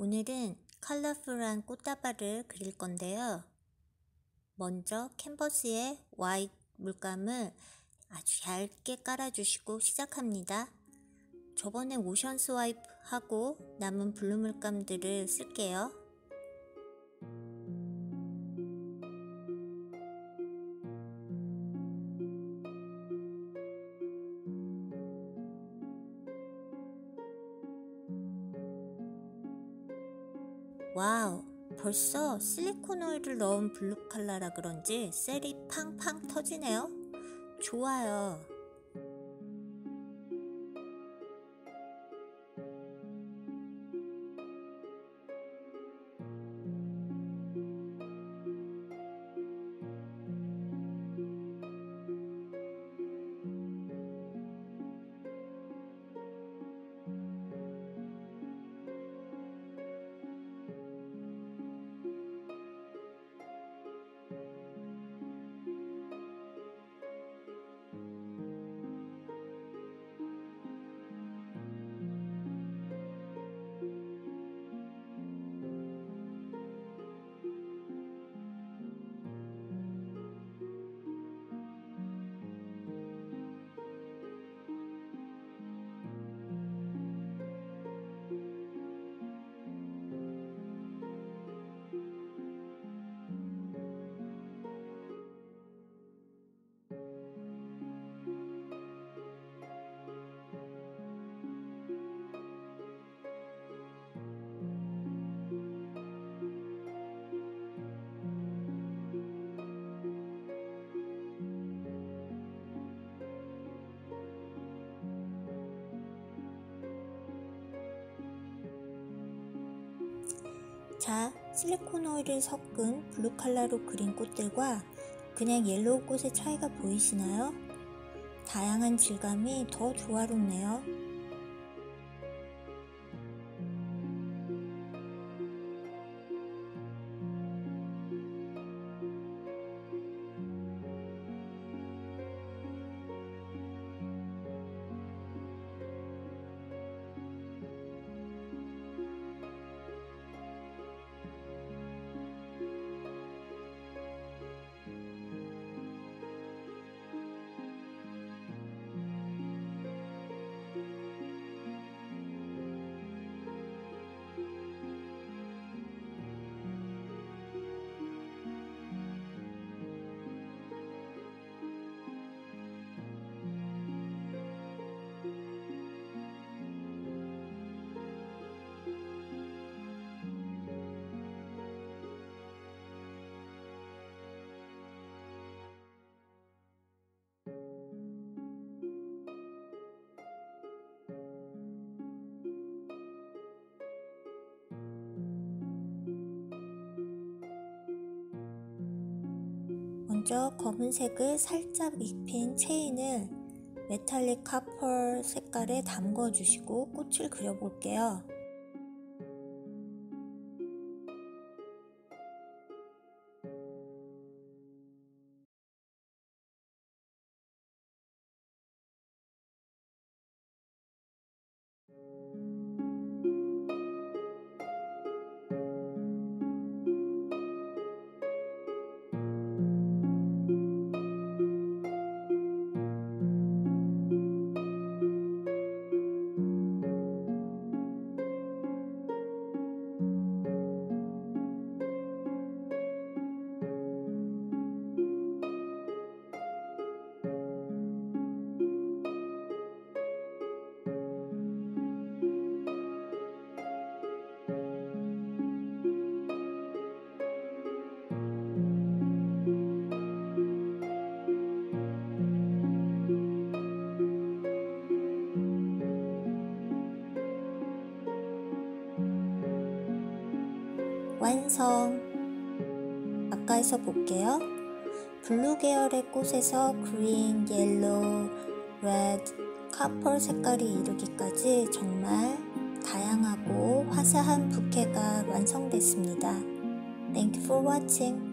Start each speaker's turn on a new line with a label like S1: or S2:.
S1: 오늘은 컬러풀한 꽃다발을 그릴 건데요. 먼저 캔버스에 화이트 물감을 아주 얇게 깔아주시고 시작합니다. 저번에 ocean swipe 하고 남은 blue 물감들을 쓸게요. 와우 벌써 실리콘 오일을 넣은 블루 칼라라 그런지 셀이 팡팡 터지네요. 좋아요 자, 실리콘 오일을 섞은 블루 칼라로 그린 꽃들과 그냥 yellow 꽃의 차이가 보이시나요? 다양한 질감이 더 조화롭네요. 먼저 검은색을 살짝 입힌 체인을 메탈릭 카펄 색깔에 담궈 주시고 꽃을 그려 볼게요. 완성! 가까이서 볼게요. blue 계열의 꽃에서 green, yellow, red, copper 색깔에 이르기까지 정말 다양하고 화사한 부케가 완성됐습니다. Thank you for watching.